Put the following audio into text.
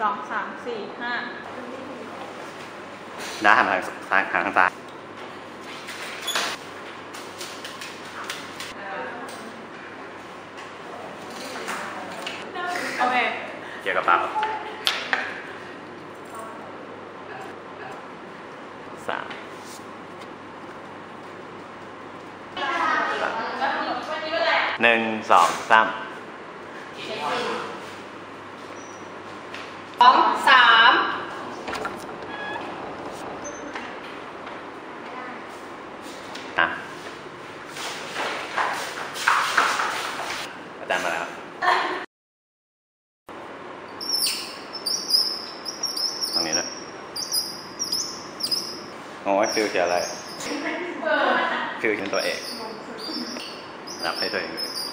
สองสามสี่ห้าด้าหันมาทางซ้ายทางซ้ายโอเคเกี่ยวกับเปล่าสามหนึ่งสองสาม สองสามอะอาจารย์มาแล้วตรงนี้เลยโอ้ยฟิลเขียนอะไร ฟิลเป็นตัวเอกรับให้ตัวเองเลย